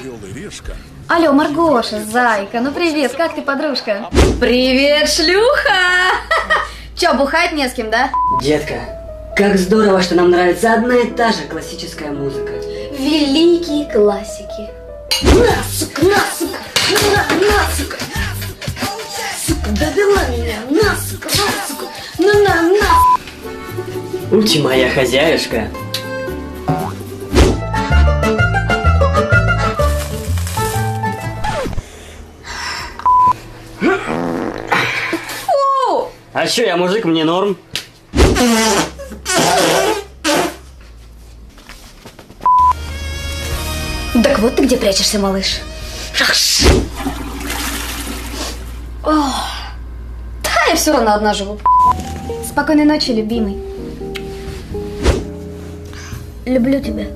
Орел и Решка. Алло, Маргоша, зайка, ну привет, как ты, подружка? Привет, шлюха! Чё, бухать не с кем, да? Детка, как здорово, что нам нравится одна и та же классическая музыка. Великие классики. На, сука, на, сука, на, на, сука. Сука, довела меня, на, сука, на, сука, на, на, на. Ути моя хозяюшка. А чё, я мужик, мне норм. Так вот ты где прячешься, малыш. Раш. Ох. Да, я все равно одна живу. Спокойной ночи, любимый. Люблю тебя.